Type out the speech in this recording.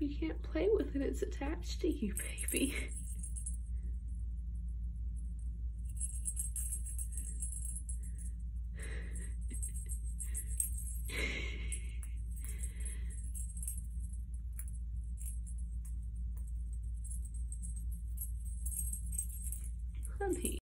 You can't play with it, it's attached to you, baby. Honey.